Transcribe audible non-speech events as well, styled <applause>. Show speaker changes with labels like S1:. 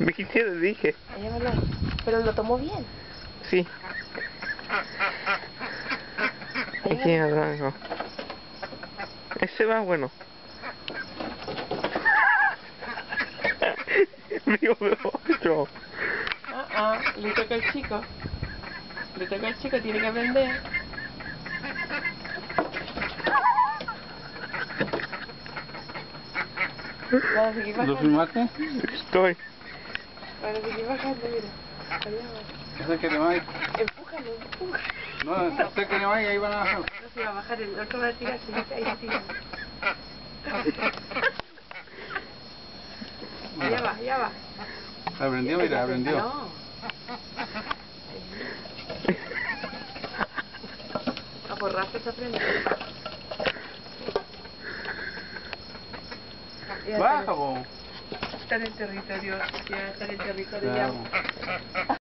S1: <laughs> Me quisiera, dije.
S2: Pero lo tomó bien.
S1: Sí. Aquí abajo. Ese va bueno. <laughs> Digo de otro.
S2: Ah, ah, le toca al chico. Le toca al chico, tiene que aprender.
S3: ¿Lo filmaste?
S1: Estoy.
S2: Van a seguir bajando, mira.
S3: Acércate más.
S2: Empújalo, empújalo.
S3: No, acércate más y ahí van a bajar.
S2: No se va a bajar, el otro va a tirar, sí, ahí sí. Ya va, ya va.
S3: Aprendió, mira, aprendió.
S2: No. A porrazo se aprende.
S3: Baja, po.
S2: Está en el territorio, ya está en el territorio.
S3: Claro.
S2: Ya.